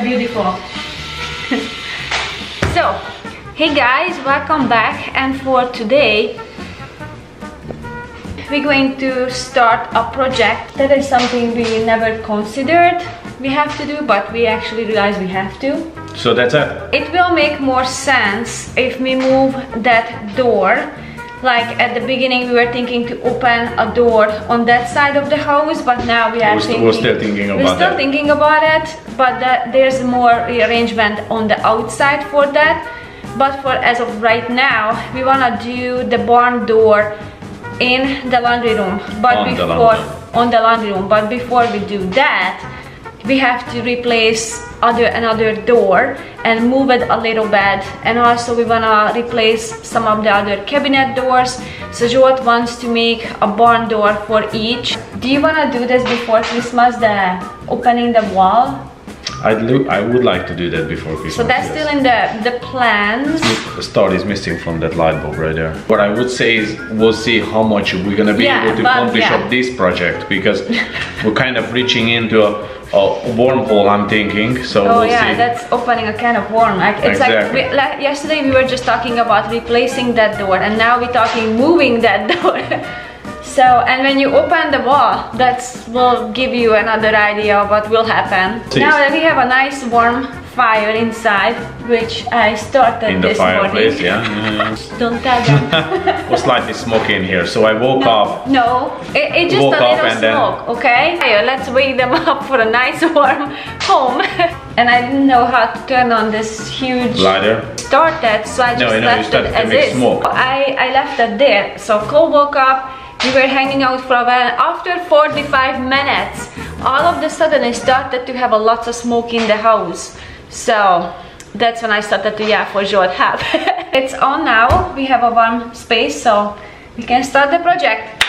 are beautiful. so, hey guys, welcome back. And for today, we're going to start a project that is something we never considered we have to do, but we actually realize we have to. So that's it. It will make more sense if we move that door like at the beginning we were thinking to open a door on that side of the house but now we are we're, thinking we're still thinking about we're still that. thinking about it but that there's more rearrangement on the outside for that but for as of right now we want to do the barn door in the laundry room but On the before laundry. on the laundry room but before we do that we have to replace other another door and move it a little bit and also we wanna replace some of the other cabinet doors so Jot wants to make a barn door for each do you wanna do this before Christmas the opening the wall I'd lo- I would like to do that before Christmas. so that's yes. still in the the plans The star is missing from that light bulb right there. What I would say is we'll see how much we're gonna be Yeah, able to accomplish yeah. of this project because we're kind of reaching into a, a wormhole. I'm thinking. So Oh we'll yeah, see. that's opening a can of worm. Like it's like, we, like yesterday we were just talking about replacing that door, and now we're talking moving that door. so and when you open the wall, that's will give you another idea of what will happen. See. Now that we have a nice warm fire inside, which I started in the this fireplace. morning. Yeah. yeah. Mm-hmm. Don't tell them. was slightly smoky in here, so I woke up. No, it, it just Woke a little and then- smoke, okay? Here, let's wake them up for a nice warm home. and I didn't know how to turn on this huge Lighter. started, so I just No, I know, you left it started to as is. smoke. I, I left it there. So Cole woke up, we were hanging out for a while. After 45 minutes, all of a sudden I started to have a lot of smoke in the house. So that's when I started to yeah for sure help. it's on now, we have a warm space, so we can start the project.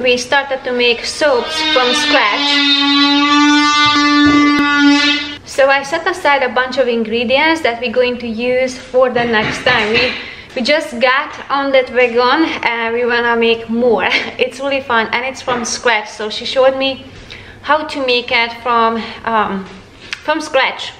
We started to make soaps from scratch. So I set aside a bunch of ingredients that we're going to use for the next time. We we just got on that wagon and we wanna make more. It's really fun and it's from scratch. So she showed me how to make it from um, from scratch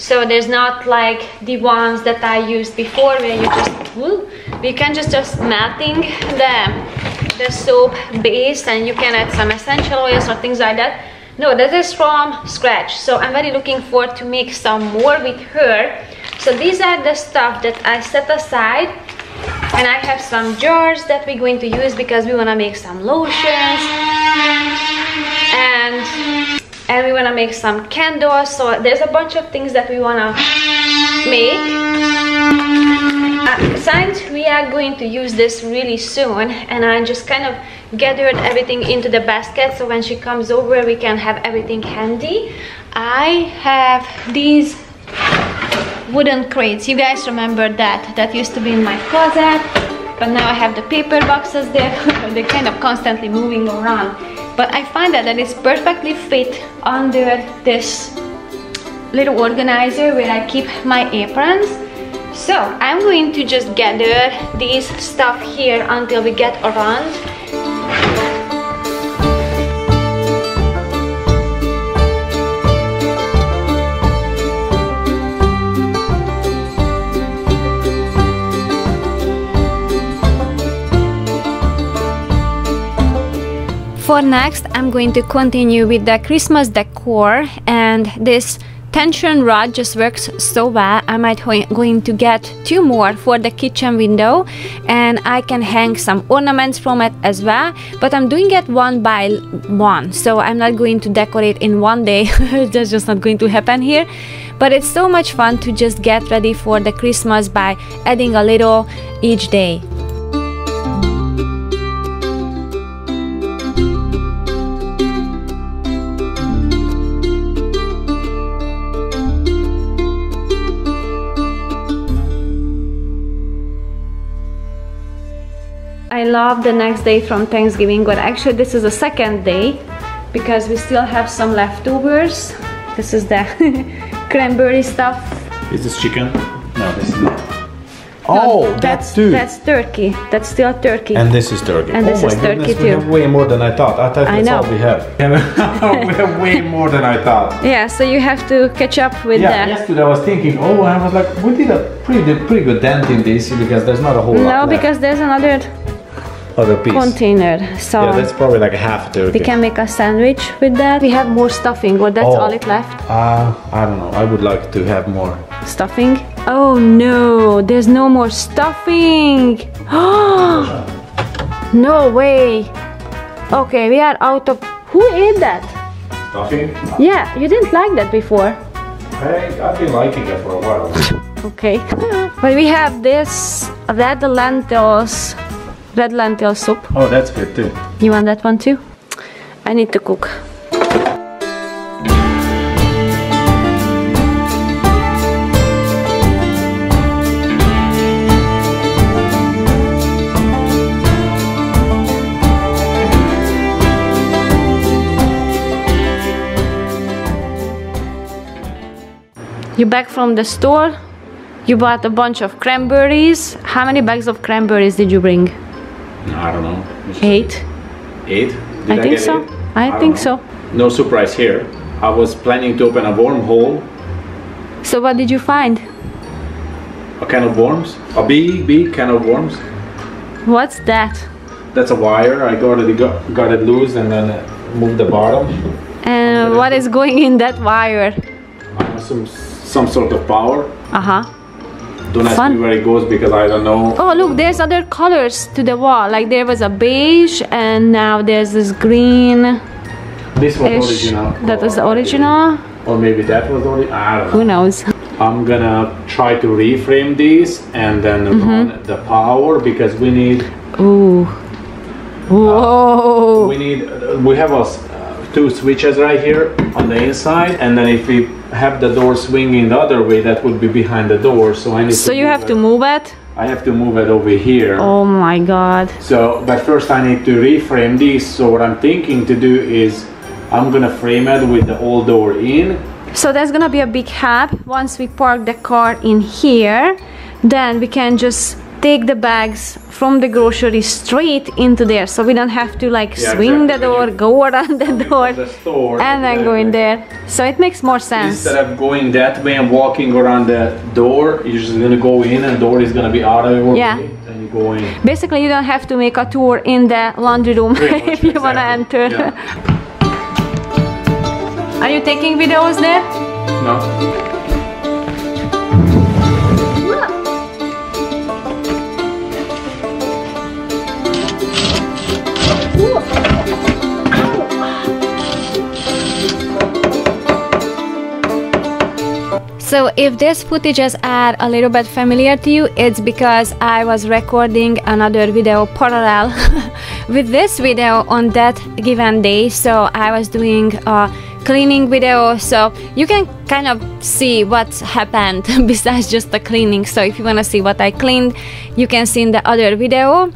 so there's not like the ones that I used before where you just woo, we can just just melting the the soap base and you can add some essential oils or things like that. No that is from scratch. So I'm very looking forward to make some more with her. So these are the stuff that I set aside. And I have some jars that we're going to use because we want to make some lotions. And and we want to make some candles. So there's a bunch of things that we want to make uh, since we are going to use this really soon and I just kind of gathered everything into the basket so when she comes over we can have everything handy. I have these wooden crates. You guys remember that? That used to be in my closet but now I have the paper boxes. There they're kind of constantly moving around. But I find that is perfectly fit under this little organizer where I keep my aprons so I'm going to just gather these stuff here until we get around. For next, I'm going to continue with the Christmas decor and this tension rod just works so well. I might going to get two more for the kitchen window and I can hang some ornaments from it as well. But I'm doing it one by one. So I'm not going to decorate in one day. That's just not going to happen here. But it's so much fun to just get ready for the Christmas by adding a little each day. I love the next day from Thanksgiving, but actually this is the second day because we still have some leftovers. This is the cranberry stuff. Is this chicken? No, this is not. Oh, No, that's two. That's turkey. That's still turkey. and this is turkey. And this oh is my turkey goodness, we too. have way more than I thought. I thought I that's know. all we have. we have way more than I thought. yeah, so you have to catch up with Yeah, that. yesterday I was thinking, oh, I was like, we did a pretty pretty good dent in this because there's not a whole lot No, because there's another other piece. container. So yeah, that's probably like a half turkey. we can make a sandwich with that. We have more stuffing, or that's Oh. all it left. Uh, I don't know. I would like to have more. Stuffing. Oh no, there's no more stuffing. no way. Okay, we are out of. Who ate that? Stuffing? Yeah, you didn't like that before. I, I've been liking it for a while. Okay. but we have this red lentils, red lentil soup. Oh, that's good too. You want that one too? I need to cook. You back from the store? You bought a bunch of cranberries. How many bags of cranberries did you bring? I don't know. Eight. Eight? Did I think get so. eight? I don't think so. No surprise here. I was planning to open a wormhole, So what did you find? a can of worms, a big, big can of worms. What's that? That's a wire. I got it, got, got it loose and then moved the bottom. And what is going in that wire? Uh, some some sort of power. Uh-huh. Don't ask Fun. me where it goes because I don't know. Oh, look, there's other colors to the wall. Like there was a beige and now there's this green-ish. This was original. That was the original. Or maybe that was original. I don't know. Who knows? I'm gonna try to reframe these and then Mm-hmm. run the power because we need Ooh. Whoa. we need uh, we have a, s- uh, two switches right here on the inside and then if we have the door swinging the other way that would be behind the door so I need So to you have it- to move it? I have to move it over here Oh my god. so but first I need to reframe this. so what I'm thinking to do is I'm gonna frame it with the old door in So that's gonna be a big help. Once we park the car in here, then we can just take the bags from the grocery straight into there so we don't have to like Yeah, swing exactly. the door go around the door the store, and then go in there so it makes more sense Instead of going that way and walking around the door, you're just gonna go in and the door is gonna be out of your Yeah. way and you go in. basically you don't have to make a tour in the laundry room much, if you want to enter Yeah. are you taking videos there No. So if these footages are a little bit familiar to you, it's because I was recording another video parallel with this video on that given day. So I was doing a cleaning video, so you can kind of see what happened besides just the cleaning. So if you want to see what I cleaned, you can see in the other video.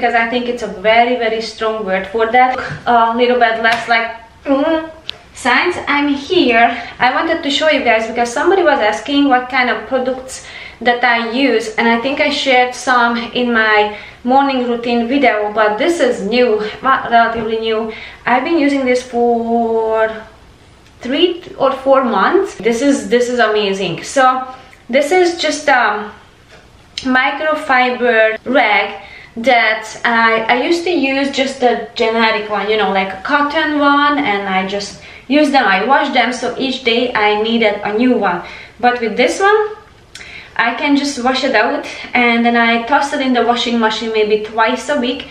Because I think it's a very very strong word for that. A little bit less like mm. Since I'm here, I wanted to show you guys because somebody was asking what kind of products that I use and I think I shared some in my morning routine video but this is new, well, relatively new. I've been using this for three or four months this is this is amazing so this is just a microfiber rag that I, I used to use just a generic one you know like a cotton one and I just use them. I wash them so each day I needed a new one. But with this one I can just wash it out and then I toss it in the washing machine maybe twice a week.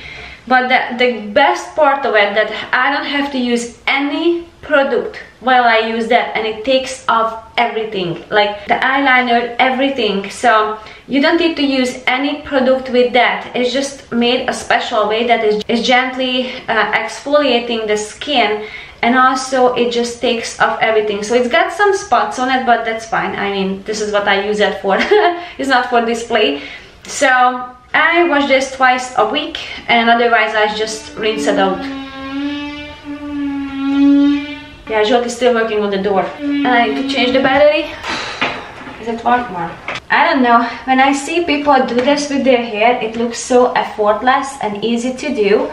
But the, the best part of it that I don't have to use any product while I use that and it takes off everything like the eyeliner everything. So you don't need to use any product with that. It's just made a special way that is, is gently uh, exfoliating the skin and also it just takes off everything. So it's got some spots on it but that's fine. I mean this is what I use it for. It's not for display. So I wash this twice a week and otherwise I just rinse it out. Yeah, Jot is still working on the door. And I need to change the battery. Is it work more? I don't know. When I see people do this with their hair, it looks so effortless and easy to do.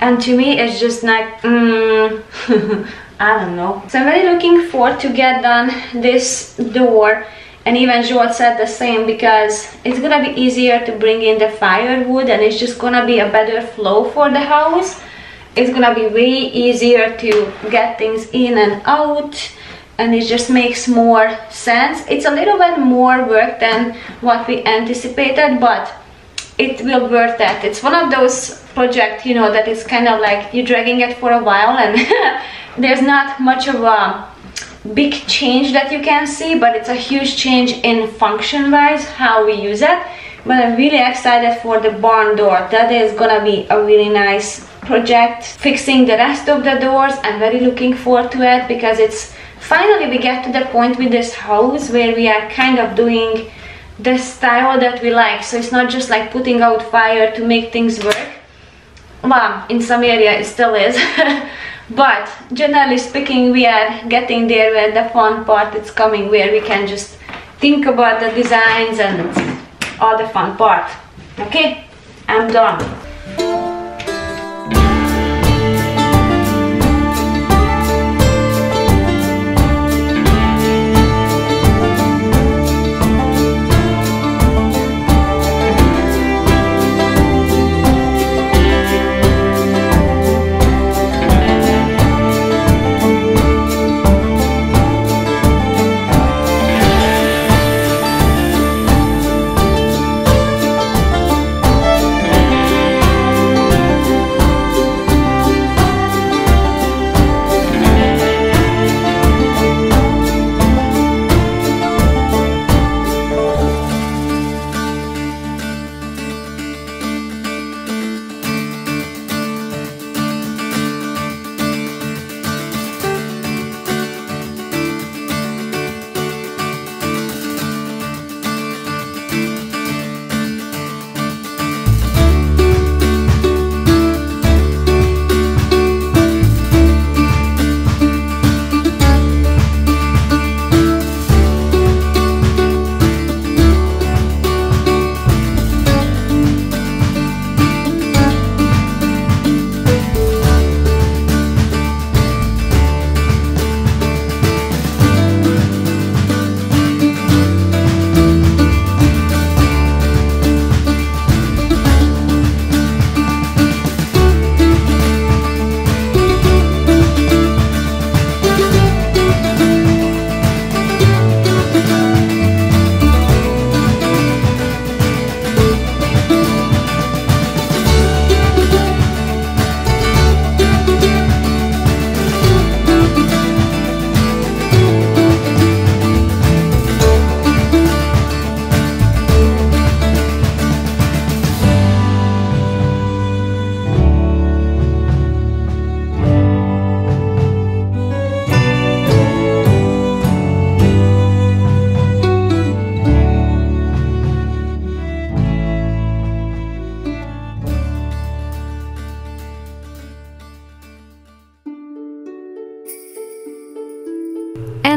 And to me, it's just like, mm, I don't know. So I'm really looking forward to get done this door. And even Joel said the same because it's gonna be easier to bring in the firewood and it's just gonna be a better flow for the house it's gonna be way easier to get things in and out and it just makes more sense. It's a little bit more work than what we anticipated but it will worth that. it's one of those projects you know that is kind of like you're dragging it for a while and there's not much of a big change that you can see but it's a huge change in function wise how we use it. But I'm really excited for the barn door. That is gonna be a really nice project fixing the rest of the doors. I'm very looking forward to it because it's finally we get to the point with this house where we are kind of doing the style that we like. So it's not just like putting out fire to make things work. Well in some area it still is. But generally speaking we are getting there where the fun part is coming where we can just think about the designs and all the fun part. Okay? I'm done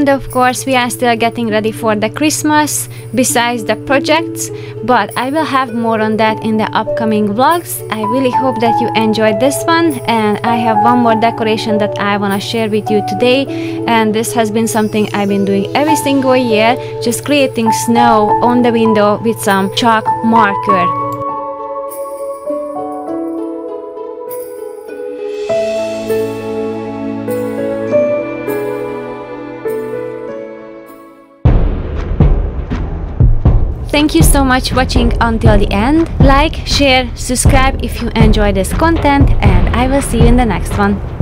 And of course, we are still getting ready for the Christmas besides the projects, but I will have more on that in the upcoming vlogs. I really hope that you enjoyed this one and I have one more decoration that I want to share with you today and this has been something I've been doing every single year, just creating snow on the window with some chalk marker. Thank you so much for watching until the end. Like, share, subscribe if you enjoy this content and I will see you in the next one.